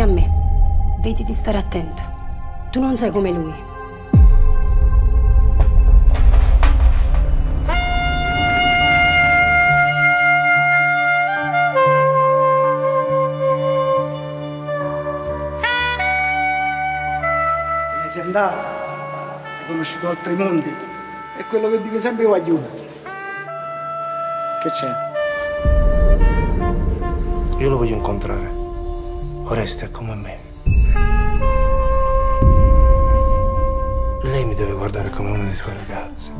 a me. Vedi di stare attento. Tu non sei come lui. Ne sei andato, hai conosciuto altri mondi. È quello che dico sempre Guagliù. Che c'è? Io lo voglio incontrare. Oreste è come me. Lei mi deve guardare come una dei suoi ragazzi.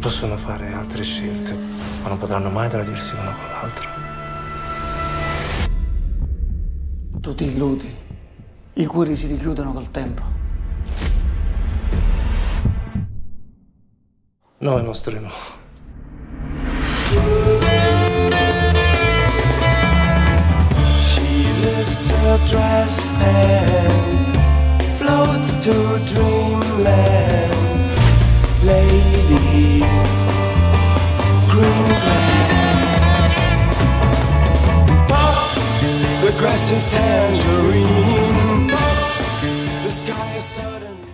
Possono fare altre scelte, ma non potranno mai tradirsi l'uno con l'altro. Tu ti illudi. I cuori si richiudono col tempo. No, i nostri and floats to dreamland, lady. Green grass. The grass is tangerine. Pop. The sky is sudden.